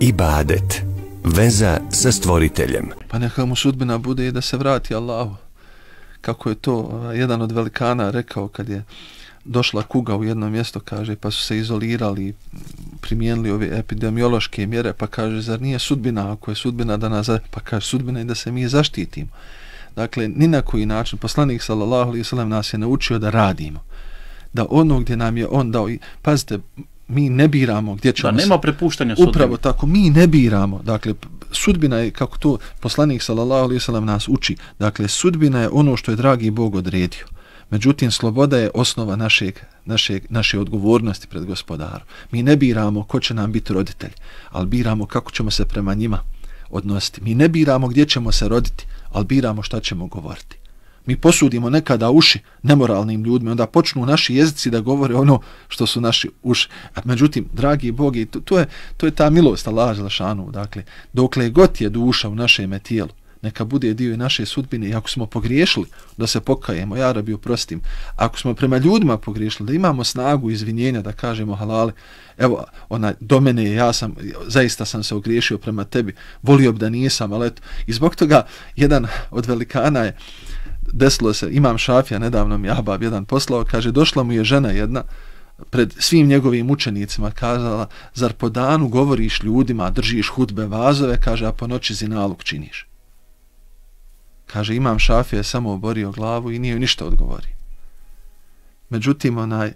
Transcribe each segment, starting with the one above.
Ibadet. Veza sa stvoriteljem. Pa neka mu sudbina bude i da se vrati Allahu. Kako je to jedan od velikana rekao kad je došla kuga u jedno mjesto, kaže, pa su se izolirali, primijenili ove epidemiološke mjere, pa kaže, zar nije sudbina, ako je sudbina da nas, pa kaže, sudbina je da se mi zaštitimo. Dakle, ni na koji način, poslanik sallallahu alaihi sallam nas je naučio da radimo. Da ono gdje nam je on dao, pazite, mi ne biramo gdje ćemo da, nema prepuštanja sudbine. Upravo tako, mi ne biramo. Dakle, sudbina je, kako to poslanik sallallahu alaihi sallam nas uči, dakle, sudbina je ono što je dragi Bog odredio. Međutim, sloboda je osnova našeg, našeg, naše odgovornosti pred gospodarom. Mi ne biramo ko će nam biti roditelj, ali biramo kako ćemo se prema njima odnositi. Mi ne biramo gdje ćemo se roditi, ali biramo šta ćemo govoriti. Mi posudimo nekada uši nemoralnim ljudima, onda počnu naši jezici da govore ono što su naši uši. A međutim, dragi Bogi, to, to, je, to je ta milost Allah Želešanu. Dakle, dokle god je duša u našem tijelu, neka bude dio i naše sudbine i ako smo pogriješili da se pokajemo, ja rabi oprostim ako smo prema ljudima pogriješili da imamo snagu izvinjenja da kažemo halale evo ona do mene ja sam zaista sam se ogriješio prema tebi volio bi da nisam ali eto i zbog toga jedan od velikana je desilo se, imam šafija nedavno mi Ahbab jedan poslao, kaže došla mu je žena jedna pred svim njegovim učenicima kazala, zar po danu govoriš ljudima, držiš hudbe vazove, kaže, a po noći zinaluk činiš. Kaže, imam šafija, samo oborio glavu i nije ništa odgovori. Međutim, onaj,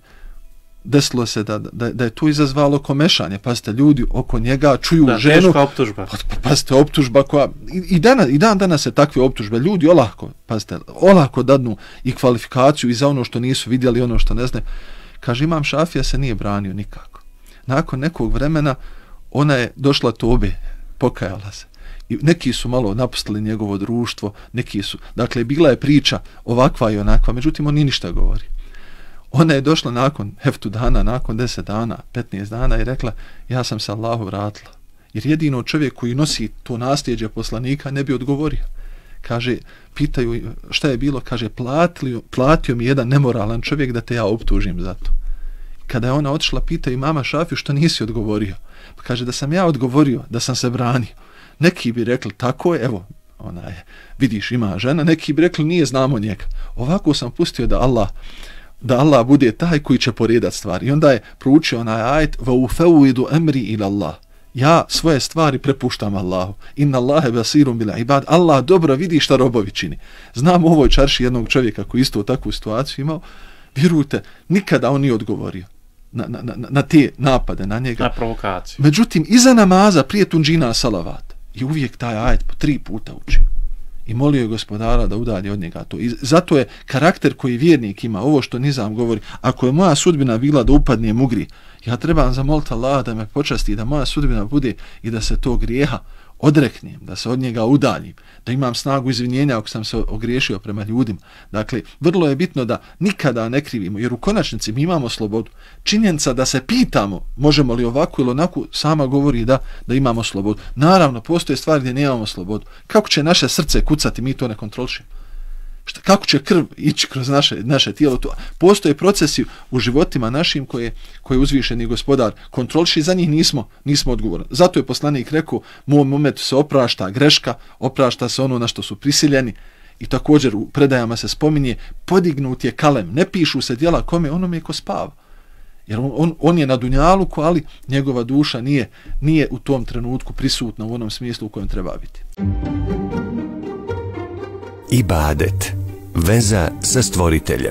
desilo se da, da, da je tu izazvalo komešanje. Pazite, ljudi oko njega čuju da, ženu. Da, optužba. Pa, pa, pazite, optužba koja... I, i, danas, I dan danas se takve optužbe. Ljudi olako, pazite, olako dadnu i kvalifikaciju i za ono što nisu vidjeli, ono što ne znaju. Kaže, imam šafija, se nije branio nikako. Nakon nekog vremena, ona je došla tobe, pokajala se. I neki su malo napustili njegovo društvo, neki su... Dakle, bila je priča ovakva i onakva, međutim, on ni ništa govori. Ona je došla nakon heftu dana, nakon 10 dana, 15 dana i rekla, ja sam se Allahu vratila. Jer jedino čovjek koji nosi to nasljeđe poslanika ne bi odgovorio. Kaže, pitaju šta je bilo, kaže, platio, platio mi jedan nemoralan čovjek da te ja optužim za to. Kada je ona otišla, pitaju mama Šafiju što nisi odgovorio. Pa kaže, da sam ja odgovorio, da sam se branio. Neki bi rekli, tako je, evo, ona je, vidiš, ima žena, neki bi rekli, nije znamo njega. Ovako sam pustio da Allah, da Allah bude taj koji će poredat stvari. I onda je proučio onaj ajet va ufeuidu emri ila Allah. Ja svoje stvari prepuštam Allahu. Inna Allahe basirum bila ibad. Allah dobro vidi šta robovi čini. Znam u ovoj čarši jednog čovjeka koji isto takvu situaciju imao. Vjerujte, nikada on nije odgovorio na, na, na, na te napade na njega. Na provokaciju. Međutim, iza namaza prije tunđina salavat i uvijek taj ajet po tri puta učio i molio je gospodara da udalje od njega to. I zato je karakter koji vjernik ima, ovo što Nizam govori, ako je moja sudbina bila da upadne mugri, ja trebam zamoliti Allah da me počasti, da moja sudbina bude i da se to grijeha odreknem, da se od njega udaljim, da imam snagu izvinjenja ako sam se ogriješio prema ljudima. Dakle, vrlo je bitno da nikada ne krivimo, jer u konačnici mi imamo slobodu. Činjenica da se pitamo možemo li ovako ili onako, sama govori da da imamo slobodu. Naravno, postoje stvari gdje nemamo slobodu. Kako će naše srce kucati, mi to ne kontrolišemo šta, kako će krv ići kroz naše, naše tijelo. To, postoje procesi u životima našim koje, koje uzvišeni gospodar kontroliši, za njih nismo, nismo odgovorni. Zato je poslanik rekao, u momentu se oprašta greška, oprašta se ono na što su prisiljeni i također u predajama se spominje, podignut je kalem, ne pišu se djela kome, onome ko spava. Jer on, on, on je na dunjaluku, ali njegova duša nije, nije u tom trenutku prisutna u onom smislu u kojem treba biti. Ibadet. Veza sa stvoriteljem.